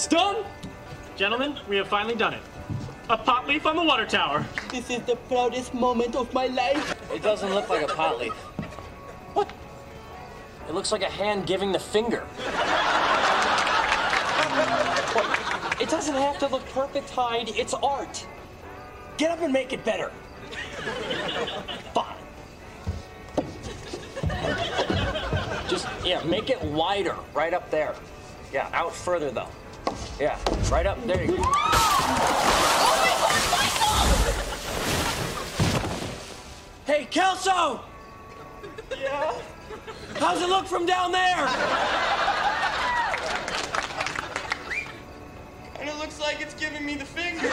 It's done! Gentlemen, we have finally done it. A pot leaf on the water tower. This is the proudest moment of my life. It doesn't look like a pot leaf. What? It looks like a hand giving the finger. It doesn't have to look perfect, Hyde. It's art. Get up and make it better. Fine. Just, yeah, make it wider, right up there. Yeah, out further though. Yeah, right up there. You go. Hey, Kelso! Yeah? How's it look from down there? And it looks like it's giving me the finger.